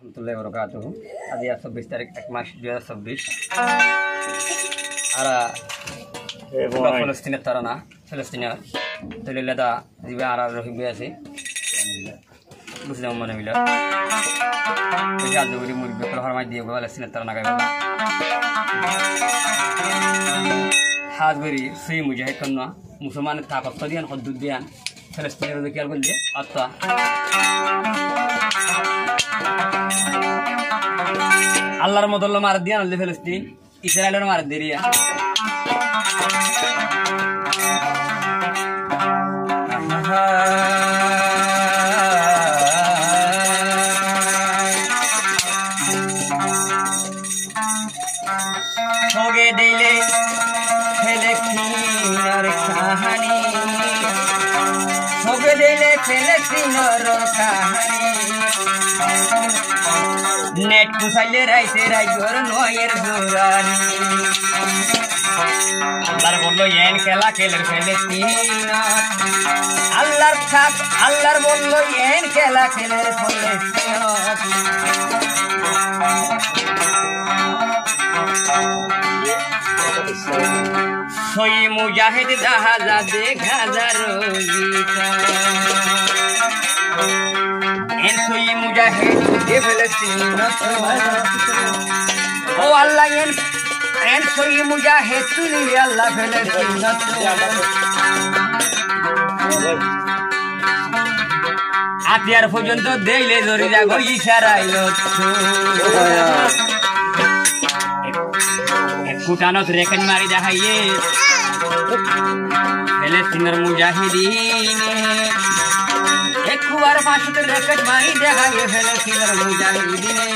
রহমতুল্লাহ বরকাত আজ আর চব্বিশ তারিখ এক মাস দুই হাজার চব্বিশ। আর ফলস্তিনের তারা না ফলস্তিনের তৈলিলাদা দিবে আর রহিবে আছে। বুঝলাম মনে মিলা। আজ করি মুরগি হরমাই দিয়ে ফলস্তিনের তারা না গাইবে হাজ বেরি সেই মুজাহিদ কন্যা মুসলমানের তাকত্ব দিয়ান হদ্দুদ দিয়ান ফলস্তিনের আর বলছে আত্মা। আল্লাহর মদল্ল মার দিয়া নলে ফিলিস্তিন। ইসরায়েলের মার দেরিয়া হোগে দিলে কাহানি। দিলে কাহানি। নেট কুসাইলে রাইতে রাইজোর নয়ের জোরানি আল্লাহর বলল, এন খেলা খেলের ফেলে থাক আল্লাহর বলল, এন খেলা খেলের ফলে সই মুজাহিদ জাহাজা দেখা যারো en soy mujahid de Palestina Oh Allah en en soy mujahid tuli Allah Palestina Atiar পর্যন্ত দেইলে ধরে যাগো ইশারাইল কুটানত রেখেন মারি দেখাইয়ে ফেলেস্তিনের মুজাহিদিনে একবার পাঁচশো রেকর্ড মারি দেখাইয়ে ফেলেছিলেন মুজাহিদিনে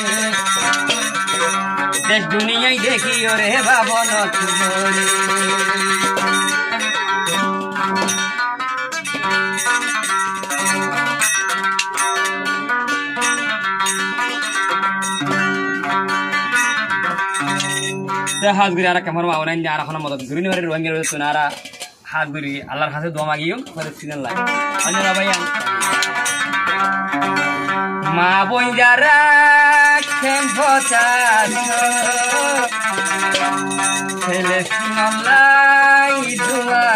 দেশ দুনিয়ায় দেখি ওরে ভাবন হাত ঘুরে আর কেমন মাওনাইন আর এখন মদত ঘুরি নিবারে রোহিঙ্গা রয়েছে আর হাত ঘুরি আল্লাহর কাছে দোয়া মাগিও ফেলেছিলেন লাগে। অন্য Ma bun jara kem bota no Tele fina la i du la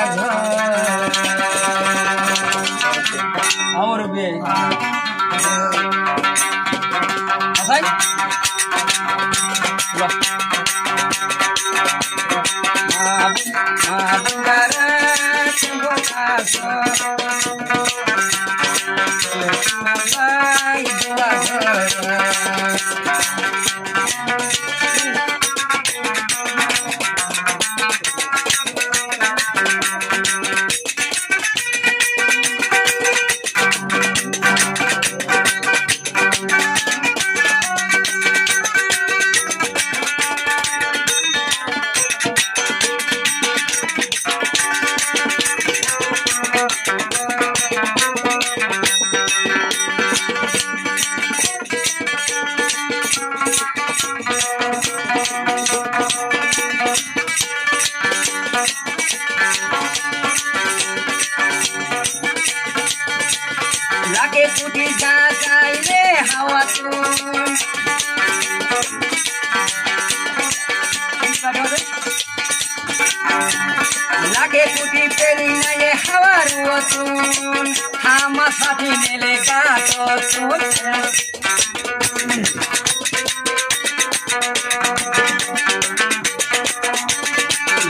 হাওয়ার তুন হামা সাথী মেলে গাছ তুন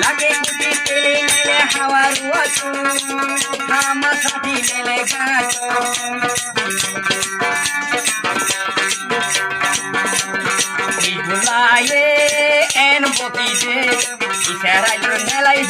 লাগে ফুটি পেলি নাইলে হাওয়ার তুন হামা সাথী মেলে yo nelai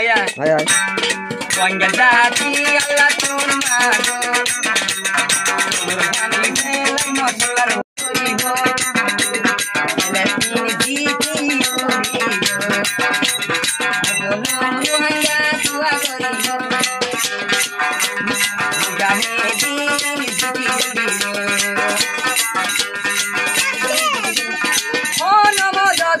দুনিয়ায় ভাইয়া হাই হাই Wangga dati Allah turun mago Turun সোনার করিব লেকিন জিতি করিব লোহাঙ্গা দুয়া করিব গাহে দিন জিতি করিব মদদ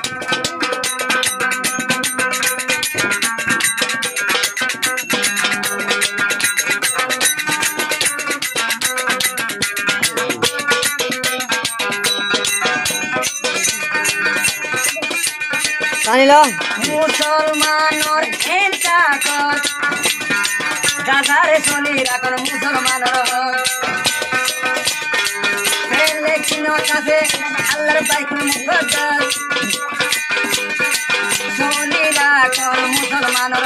বিষয় জানিলাম মুসলমানর এন তাকত গাধারে শনি রাখন মুসলমানর। ফেলে চিন কাছে আল্লাহর বাইকুন মুকদ্দাস শনি রাখন মুসলমানর।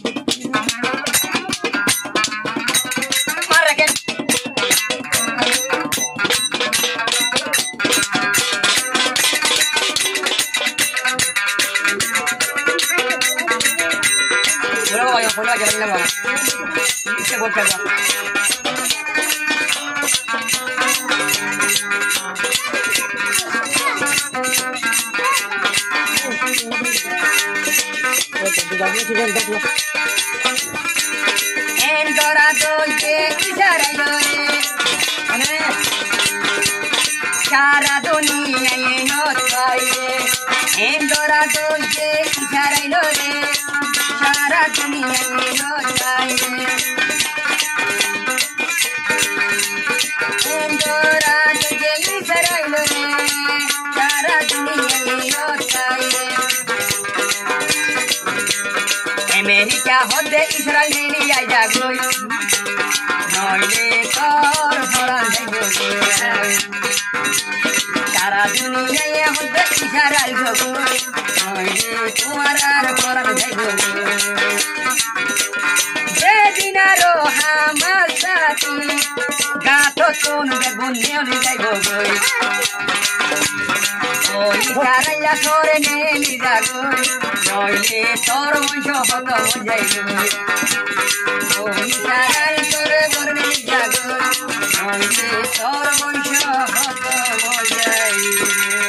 वो तोरा तो ये इशारा योरे अने सारा दुनिया ये नोटाइए एम तोरा तो ये इशारा योरे सारा दुनिया ये नोटाइए আমেরিকা হতে ইসরায়েল নিয়ে গই নইলে কর ফরান সারা দুনিয়ায় হতে ইসরায়েল গো নইলে তোমার আর ফরান যাইব কোনো বেগুন নিয়ে যাইব গই ওই কারাইয়া সরে নিয়ে নিদা গই নইলে তোর মঞ্চ হত যাই গই ওই কারাই সরে করে নিদা গই নইলে তোর মঞ্চ হত যাই